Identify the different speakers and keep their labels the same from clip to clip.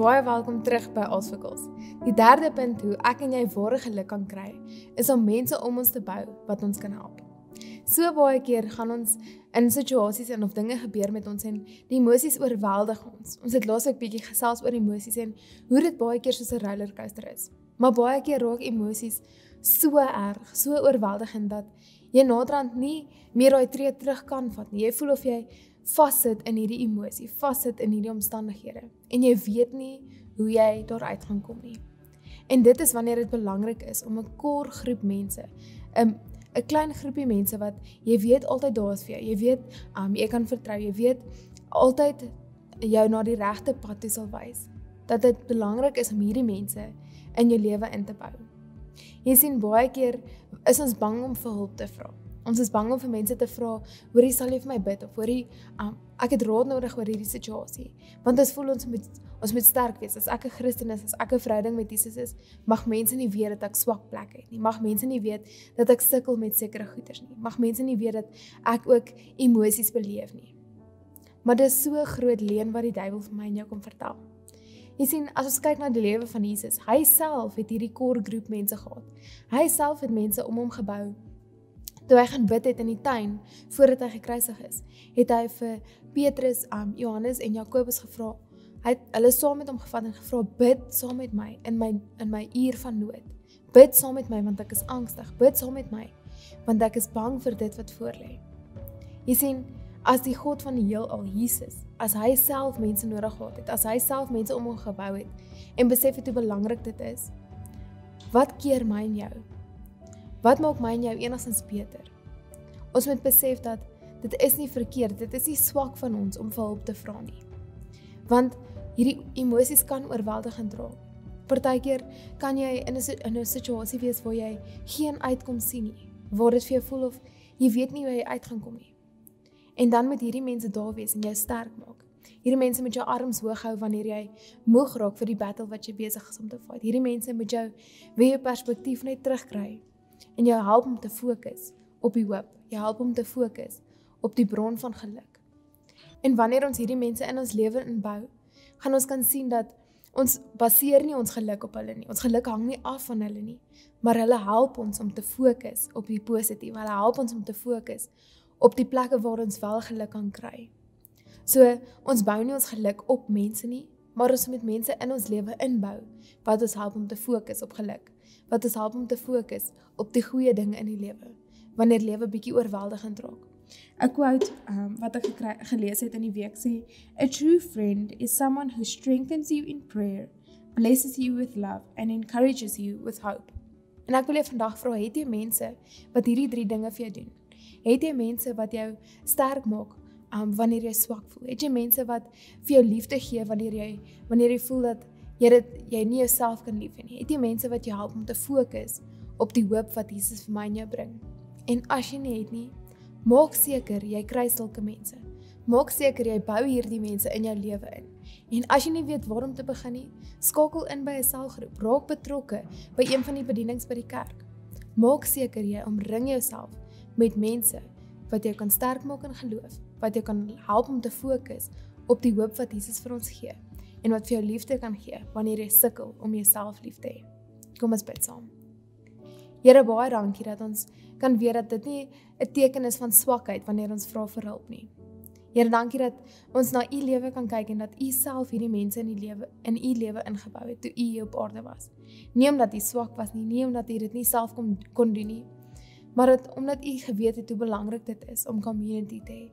Speaker 1: Baie welkom terug by Alswikkels. Die derde punt hoe ek en jy ware geluk kan kry, is om mense om ons te bou wat ons kan help. So baie keer gaan ons in situasies en of dinge gebeur met ons en die emosies oorweldig ons. Ons het laasweek bietjie gesels oor emosies en hoe dit baie keer soos 'n rollercoaster is. Maar baie keer raak emosies so erg, so oorweldigend dat jy naderhand nie meer daai tree terug kan vat nie. Jy voel of jy vassit in hierdie emosie, vassit in hierdie omstandighede en jy weet nie hoe jy daaruit gaan kom nie. En dit is wanneer dit belangrik is om 'n kor groep mense, 'n 'n klein groepie mense wat jy weet altyd daar is vir jou. Jy weet, um jy kan vertrou. Jy weet altyd jou na die regte pad toe sal wys. Dat dit belangrik is om hierdie mense in jou lewe in te bou. Jy sien baie keer is ons bang om vir hulp te vra. Ons is bang om vir mense te vra, hoorie sal jy vir my bid of hoorie um, ek het raad nodig oor hierdie situasie. Want ons voel ons moet ons moet sterk wees. As ek 'n Christen is, as ek 'n verhouding met Jesus is, mag mense nie weet dat ek swak plekke het nie. Mag mense nie weet dat ek sukkel met sekere goeders nie. Mag mense nie weet dat ek ook emosies beleef nie. Maar dis so groot leuen wat die duiwel vir my en jou kom vertel. Jy sien, as ons kyk na die lewe van Jesus, hy self het hierdie kor groep mense gehad. Hy self het mense om hom gebou toe hy gaan bid het in die tuin voordat hy gekruisig is, het hy vir Petrus, um, Johannes en Jakobus gevra. Hy het hulle saam met hom gevat en gevra bid saam met my in my in my uur van nood. Bid saam met my want ek is angstig. Bid saam met my want ek is bang vir dit wat voorlê. Jy sien, as die God van die heelal Jesus, as hy self mense nodig gehad het, as hy self mense om hom gebou het en besef het hoe belangrik dit is, wat keer my en jou? Wat maak my en jou enigstens beter? Ons moet besef dat dit is nie verkeerd, dit is nie swak van ons om vir hulp te vra nie. Want hierdie emosies kan oorweldigend raak. Partykeer kan jy in 'n in 'n situasie wees waar jy geen uitkom sien nie, waar dit vir jou voel of jy weet nie hoe jy uit gaan kom nie. En dan moet hierdie mense daar wees en jou sterk maak. Hierdie mense moet jou arms hoog hou wanneer jy moeg raak vir die battle wat jy besig is om te fight. Hierdie mense moet jou weer jou perspektief net terugkry en jou help om te fokus op die hoop. Jy help om te fokus op die bron van geluk. En wanneer ons hierdie mense in ons lewe inbou, gaan ons kan sien dat ons baseer nie ons geluk op hulle nie. Ons geluk hang nie af van hulle nie, maar hulle help ons om te fokus op die positief. Hulle help ons om te fokus op die plekke waar ons wel geluk kan kry. So, ons bou nie ons geluk op mense nie, maar ons moet mense in ons lewe inbou wat ons help om te fokus op geluk wat ons help om te fokus op die goeie dinge in die lewe wanneer lewe bietjie oorweldigend raak. 'n Quote um, wat ek gekry, gelees het in die week sê, "A true friend is someone who strengthens you in prayer, blesses you with love and encourages you with hope." En ek wil jou vandag vra, het jy mense wat hierdie drie dinge vir jou doen? Het jy mense wat jou sterk maak um, wanneer jy swak voel? Het jy mense wat vir jou liefde gee wanneer jy wanneer jy voel dat jy dit jy nie jouself kan lief hê nie. Het jy mense wat jou help om te fokus op die hoop wat Jesus vir my en jou bring? En as jy nie het nie, maak seker jy kry sulke mense. Maak seker jy bou hierdie mense in jou lewe in. En as jy nie weet waar om te begin nie, skakel in by 'n selgroep, raak betrokke by een van die bedienings by die kerk. Maak seker jy omring jouself met mense wat jou kan sterk maak in geloof, wat jou kan help om te fokus op die hoop wat Jesus vir ons gee en wat vir jou liefde kan gee wanneer jy sukkel om jouself lief te hê. Kom ons bid saam. Here baie dankie dat ons kan weet dat dit nie 'n teken is van swakheid wanneer ons vra vir hulp nie. Here dankie dat ons na u lewe kan kyk en dat u self hierdie mense in die lewe in u lewe ingebou het toe u hier op aarde was. Nie omdat u swak was nie, nie omdat u dit nie self kon kon doen nie, maar dat omdat u geweet het hoe belangrik dit is om community te hê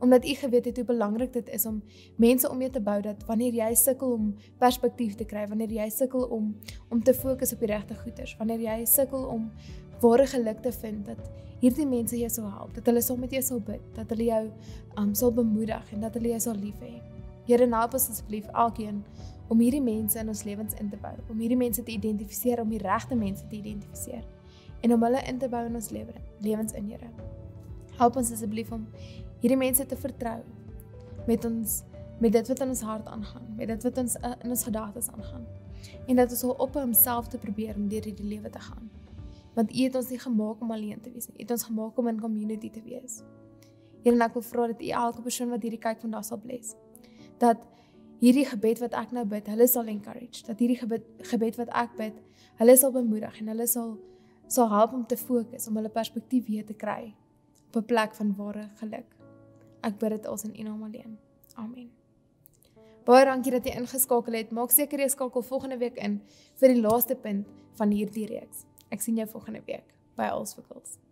Speaker 1: omdat u geweet het hoe belangrik dit is om mense om jou te bou dat wanneer jy sukkel om perspektief te kry, wanneer jy sukkel om om te fokus op die regte goeders, wanneer jy sukkel om ware geluk te vind dat hierdie mense jou sal help, dat hulle saam met jou sal bid, dat hulle jou um, sal bemoedig en dat hulle jou sal lief hê. Here help ons asseblief elkeen om hierdie mense in ons lewens in te bou, om hierdie mense te identifiseer, om die regte mense te identifiseer en om hulle in te bou in ons lewe, lewens in Here. Help ons asseblief om hierdie mense te vertrou met ons met dit wat in ons hart aangaan, met dit wat ons uh, in ons gedagtes aangaan. En dat ons sal op homself te probeer om deur hierdie lewe te gaan. Want U het ons nie gemaak om alleen te wees nie. U het ons gemaak om in community te wees. Here, ek wil vra dat U elke persoon wat hierdie kyk vandag sal bless. Dat hierdie gebed wat ek nou bid, hulle sal encourage, dat hierdie gebed gebed wat ek bid, hulle sal bemoedig en hulle sal sal help om te fokus, om hulle perspektief weer te kry op 'n plek van ware geluk. Ek bid dit als in U naam alleen. Amen. Baie dankie dat jy ingeskakel het. Maak seker jy skakel volgende week in vir die laaste punt van hierdie reeks. Ek sien jou volgende week by Allswinkels.